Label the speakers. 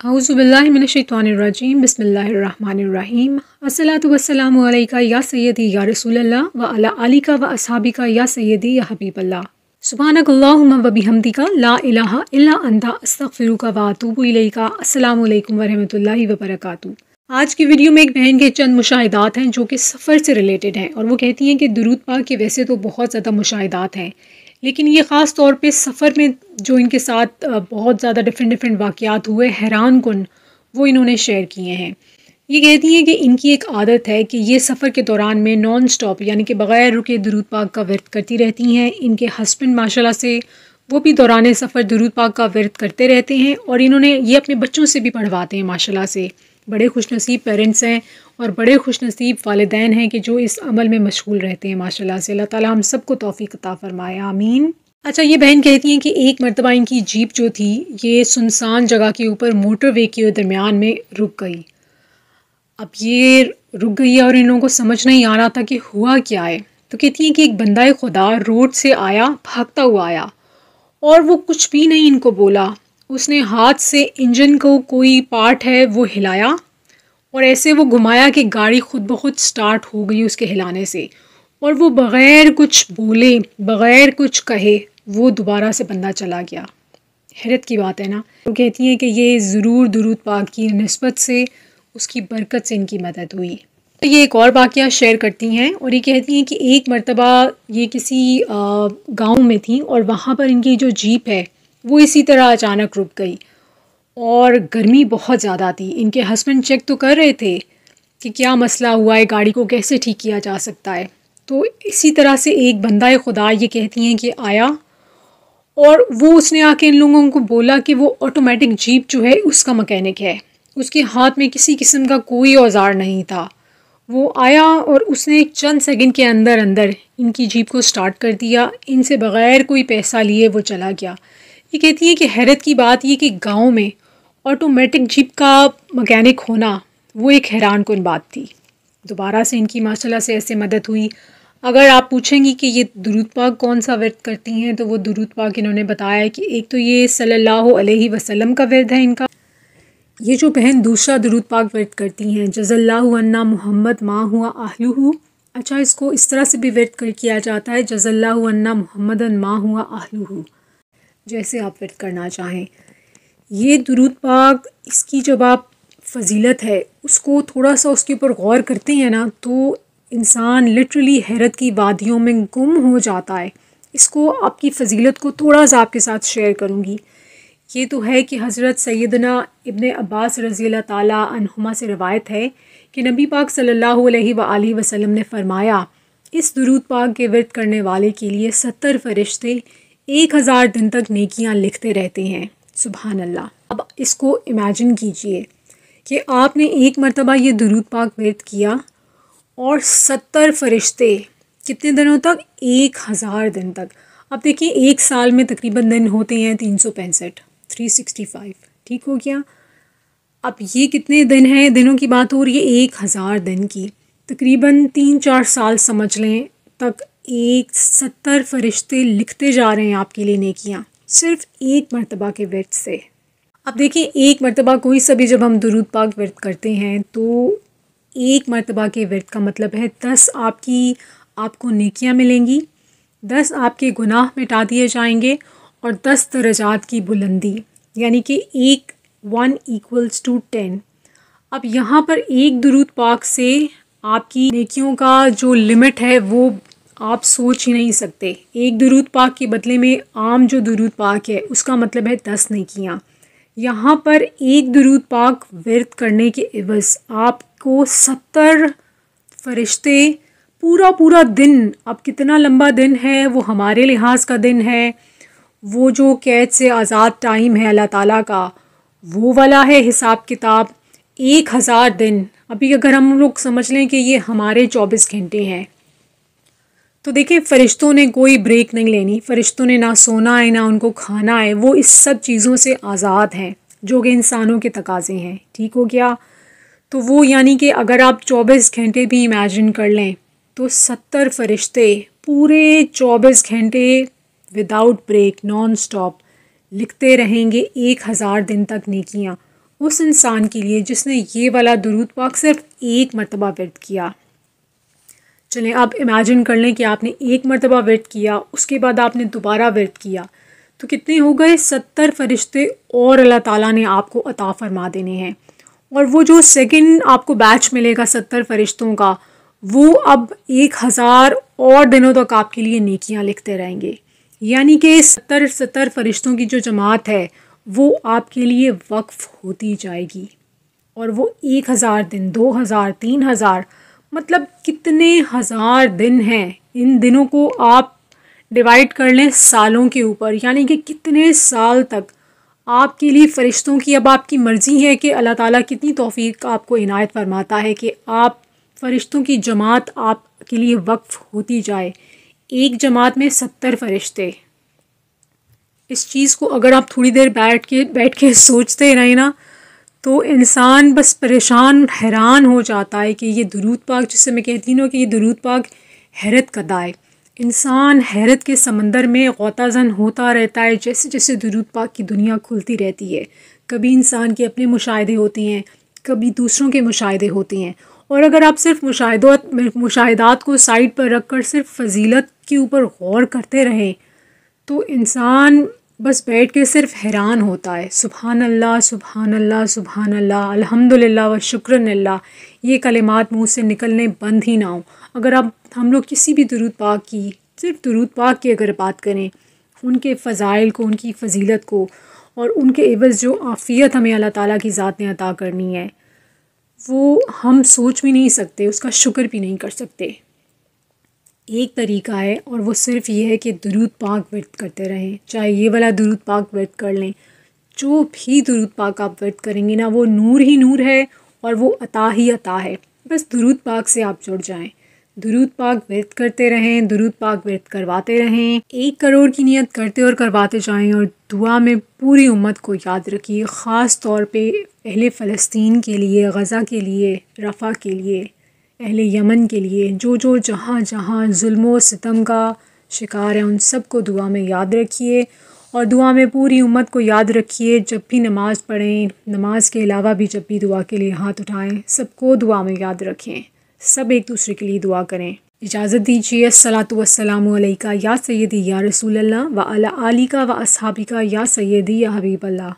Speaker 1: अज़ुबिल्लिमिनशैतरजीम बसमीम असलातु या सैदी या रसूल व अला अलिका व असहाबिका या सैदी या हबीबल्ला सुबहानकल्लाहुम्मा व बिहम्दिका ला इलाहा इल्ला अंता अस्तगफिरुका व अतूबु इलैका अस्सलामु अलैकुम व रहमतुल्लाहि व बरकातहू आज की वीडियो में एक बहन के चंद मुशाहिदात हैं जो कि सफ़र से रिलेटेड हैं और वो कहती हैं कि दुरूद पाक के वैसे तो बहुत ज़्यादा मुशाहिदात हैं। लेकिन ये ख़ास तौर पे सफ़र में जो इनके साथ बहुत ज़्यादा डिफरेंट डिफरेंट वाक़ात हुए हैरान कन, वो इन्होंने शेयर किए हैं। ये कहती हैं कि इनकी एक आदत है कि ये सफ़र के दौरान में नॉन स्टॉप यानी कि बग़ैर रुके दरूद पाक का वर्त करती रहती हैं। इनके हस्बैंड माशाल्लाह से, वो भी दौरान सफ़र दरूद पाक का वर्त करते रहते हैं और इन्होंने ये अपने बच्चों से भी पढ़वाते हैं, माशाल्लाह से। बड़े खुश नसीब पेरेंट्स हैं और बड़े खुश नसीब वालदेन हैं कि जो इस अमल में मशगूल रहते हैं, माशाल्लाह से। अल्लाह ताला हम सबको तोफ़ी कता फ़रमाए, आमीन। अच्छा ये बहन कहती हैं कि एक मरतबा इनकी जीप जो थी, ये सुनसान जगह के ऊपर मोटरवे के दरमियान में रुक गई। अब ये रुक गई है और इन लोगों को समझ नहीं आ रहा था कि हुआ क्या है। तो कहती हैं कि एक बंदा खुदा रोड से आया, भागता हुआ आया और वो कुछ भी नहीं इनको बोला। उसने हाथ से इंजन को कोई पार्ट है वो हिलाया और ऐसे वो घुमाया कि गाड़ी खुद ब खुद स्टार्ट हो गई उसके हिलाने से। और वो बग़ैर कुछ बोले, बग़ैर कुछ कहे, वो दोबारा से बंदा चला गया। हैरत की बात है ना? वो कहती हैं कि ये ज़रूर दुरूद पाक की नस्बत से उसकी बरकत से इनकी मदद हुई। तो ये एक और वाक़ शेयर करती हैं और ये कहती हैं कि एक मरतबा ये किसी गाँव में थी और वहाँ पर इनकी जो जीप है वो इसी तरह अचानक रुक गई। और गर्मी बहुत ज़्यादा थी। इनके हस्बैंड चेक तो कर रहे थे कि क्या मसला हुआ है, गाड़ी को कैसे ठीक किया जा सकता है। तो इसी तरह से एक बंदा खुदा ये कहती हैं कि आया। और वो उसने आके इन लोगों को बोला कि वो ऑटोमेटिक जीप जो है, उसका मकैनिक है। उसके हाथ में किसी किस्म का कोई औज़ार नहीं था। वो आया और उसने चंद सेकंड के अंदर अंदर इनकी जीप को स्टार्ट कर दिया। इनसे बग़ैर कोई पैसा लिए वो चला गया। ये कहती है कि हैरत की बात ये कि गाँव में ऑटोमेटिक जीप का मकैनिक होना, वो एक हैरान कन बात थी। दोबारा से इनकी माशाल्लाह से ऐसे मदद हुई। अगर आप पूछेंगी कि ये दुरूद पाक कौन सा वर्द करती हैं तो वो दुरूद पाक इन्होंने बताया कि एक तो ये सल्लल्लाहु अलैहि वसल्लम का वर्द है इनका। ये जो बहन दूसरा दुरूद पाक वर्द करती हैं जज़ल्लान्ना मोहम्मद माँ हुआ आहलू अच्छा इसको इस तरह से भी वर्द कर किया जाता है जज़ल्लान्ना मोहम्मद माँ हुआ आहलू जैसे आप वर्द करना चाहें। ये दुरूद पाक, इसकी जब आप फजीलत है, उसको थोड़ा सा उसके ऊपर गौर करते हैं ना तो इंसान लिटरली हैरत की वादियों में गुम हो जाता है। इसको, आपकी फ़जीलत को थोड़ा सा आपके साथ शेयर करूँगी। ये तो है कि हज़रत सैदना इबन अब्बास रज़ी तहुमा से रवायत है कि नबी पाक सल्लल्लाहु अलैहि वसल्लम ने फ़रमाया, इस दुरूद पाक के वर्द करने वाले के लिए सत्तर फरिश्ते एक हज़ार दिन तक नेकियाँ लिखते रहते हैं। सुबहान अल्लाह अब इसको इमेजिन कीजिए कि आपने एक मरतबा ये दुरूद पाक वर्द किया और सत्तर फरिश्ते कितने दिनों तक? एक हज़ार दिन तक। अब देखिए, एक साल में तकरीबन दिन होते हैं तीन सौ पैंसठ थ्री सिक्सटी फाइव ठीक हो गया? अब ये कितने दिन हैं? दिनों की बात हो रही है एक हज़ार दिन की। तकरीबन तीन चार साल समझ लें तक एक सत्तर फरिश्ते लिखते जा रहे हैं आपके लिए नेकियाँ, सिर्फ़ एक मरतबा के वर्त से। अब देखिए, एक मरतबा कोई सा भी जब हम दुरूद पाक वर्त करते हैं तो एक मरतबा के वर्त का मतलब है दस आपकी, आपको नेकियाँ मिलेंगी, दस आपके गुनाह मिटा दिए जाएँगे और दस दर्जात की बुलंदी, यानी कि एक वन इक्वल्स टू टेन अब यहाँ पर एक दुरूद पाक से आपकी नेकियों का जो लिमिट है, वो आप सोच ही नहीं सकते। एक दुरूद पाक के बदले में आम जो दुरूद पाक है, उसका मतलब है दस नेकियाँ। यहाँ पर एक दुरूद पाक व्यर्थ करने के एवज आपको सत्तर फरिश्ते पूरा पूरा दिन, अब कितना लंबा दिन है, वो हमारे लिहाज का दिन है। वो जो कैद से आज़ाद टाइम है अल्लाह ताला का, वो वाला है हिसाब किताब एक हज़ार दिन। अभी अगर हम लोग समझ लें कि ये हमारे चौबीस घंटे हैं। तो देखिए, फ़रिश्तों ने कोई ब्रेक नहीं लेनी। फ़रिश्तों ने ना सोना है, ना उनको खाना है। वो इस सब चीज़ों से आज़ाद हैं, जो कि इंसानों के तकाजे हैं। ठीक हो गया? तो वो यानी कि अगर आप चौबीस घंटे भी इमेजिन कर लें तो सत्तर फरिश्ते पूरे चौबीस घंटे विदाउट ब्रेक नॉन स्टॉप लिखते रहेंगे एक हज़ार दिन तक नेकियाँ उस इंसान के लिए जिसने ये वाला दुरूद पाक सिर्फ़ एक मरतबा वर्द किया। चलें, आप इमेजिन कर लें कि आपने एक मरतबा वर्द किया, उसके बाद आपने दोबारा वर्द किया। तो कितने हो गए? सत्तर फरिश्ते और अल्लाह ताला ने आपको अता फरमा देने हैं। और वो जो सेकंड आपको बैच मिलेगा सत्तर फरिश्तों का, वो अब एक हज़ार और दिनों तक आपके लिए नेकियाँ लिखते रहेंगे। यानी कि सत्तर सत्तर फरिश्तों की जो जमात है, वो आपके लिए वक्फ होती जाएगी। और वो एक हज़ार दिन, दो हज़ार, तीन हज़ार मतलब कितने हज़ार दिन हैं। इन दिनों को आप डिवाइड कर लें सालों के ऊपर, यानी कि कितने साल तक। आपके लिए फ़रिश्तों की, अब आपकी मर्ज़ी है कि अल्लाह ताला कितनी तौफ़ी आपको इनायत फरमाता है कि आप फ़रिश्तों की जमात आपके लिए वक्फ़ होती जाए। एक जमात में सत्तर फ़रिश्ते। इस चीज़ को अगर आप थोड़ी देर बैठ के बैठ के सोचते रहें ना तो इंसान बस परेशान, हैरान हो जाता है कि ये दरूद पाक जिससे मैं कहती हूँ कि ये दरूद पाक हैरत का दाए इंसान हैरत के समंदर में गौताजन होता रहता है, जैसे जैसे दरूद पाक की दुनिया खुलती रहती है। कभी इंसान के अपने मुशाहे होते हैं, कभी दूसरों के मुशाहे होते हैं। और अगर आप सिर्फ़ मुशाहदत, मुशाहदात को साइड पर रख कर सिर्फ़ फजीलत के ऊपर गौर करते रहें तो इंसान बस बैठ के सिर्फ़ हैरान होता है। सुबहान अल्लाह सुबहान अल्लाह सुबहान अल्लाह अल्हम्दुलिल्लाह व शुक्रनल्ला ये कलिमात मुँह से निकलने बंद ही ना हो। अगर आप, हम लोग किसी भी दरूद पाक की, सिर्फ़ दरूद पाक की अगर बात करें, उनके फ़ज़ाइल को, उनकी फजीलत को और उनके एवज़ जो आफ़ियत हमें अल्लाह ताला की ज़ात ने अता करनी है, वो हम सोच भी नहीं सकते, उसका शुक्र भी नहीं कर सकते। एक तरीका है और वो सिर्फ़ ये है कि दरूद पाक वर्त करते रहें। चाहे ये वाला दरूद पाक वर्त कर लें, जो भी दरूद पाक आप वर्त करेंगे ना, वो नूर ही नूर है और वो अता ही अता है। बस दरूद पाक से आप जुड़ जाएँ। दरूद पाक व्यर्थ करते रहें, दरूद पाक व्यर्थ करवाते रहें। एक करोड़ की नियत करते और करवाते जाएँ और दुआ में पूरी उम्मत को याद रखिए, ख़ास तौर पे अहले फ़लस्तीन के लिए, गज़ा के लिए, रफ़ा के लिए। अहले यमन के लिए जो जो जहाँ जहाँ जुल्म, सितम का शिकार है, उन सबको दुआ में याद रखिए और दुआ में पूरी उम्मत को याद रखिए। जब भी नमाज़ पढ़ें, नमाज़ के अलावा भी जब भी दुआ के लिए हाथ उठाएँ, सबको दुआ में याद रखें। सब एक दूसरे के लिए दुआ करें। इजाज़त दीजिए। असलात वसलाम या सैदी या रसूल अल्लाह व अला आली का व असहाबी का या सैदी या हबीब अल्लाह